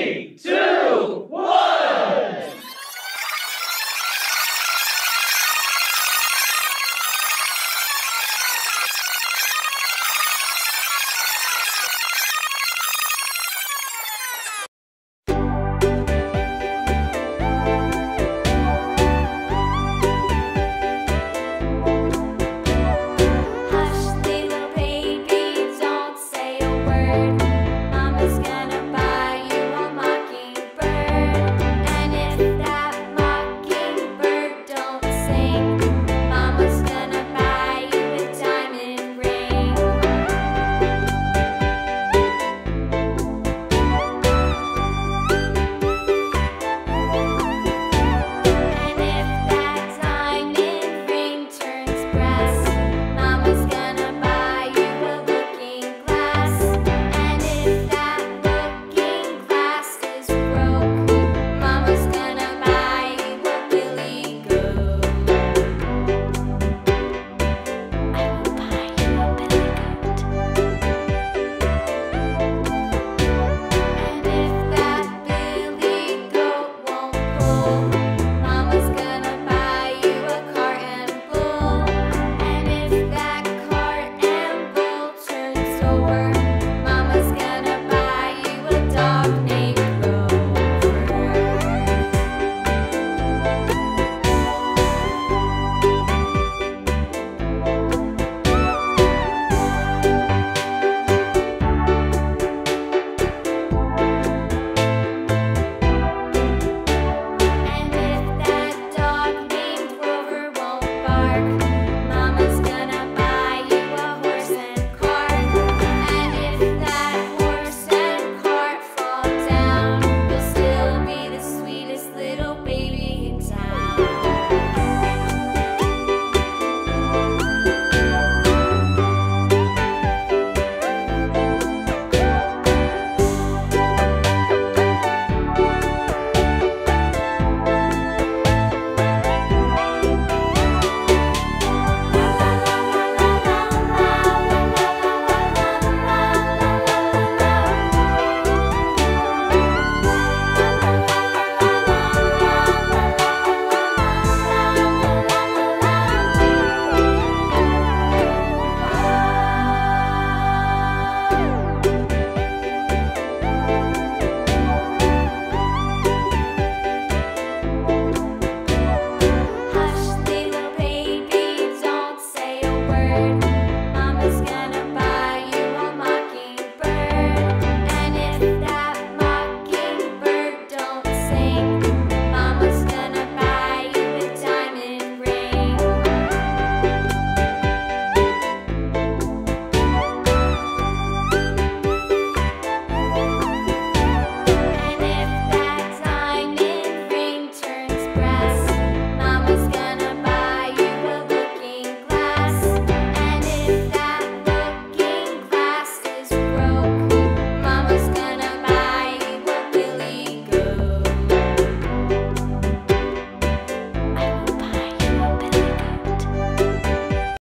Three, two,